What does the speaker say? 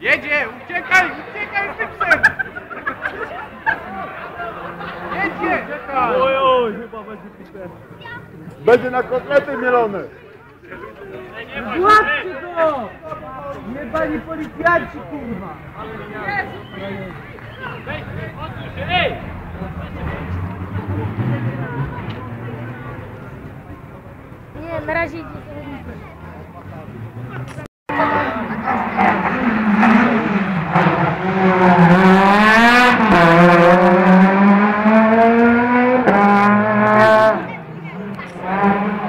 Jedzie! Uciekaj! Uciekaj tym psem! Jedzie! Oj, oj, chyba będzie pisane. Będzie na kotlety mielone. Złapcie go! Jebani policjanci, kurwa! Nie, na razie idzie. fraca,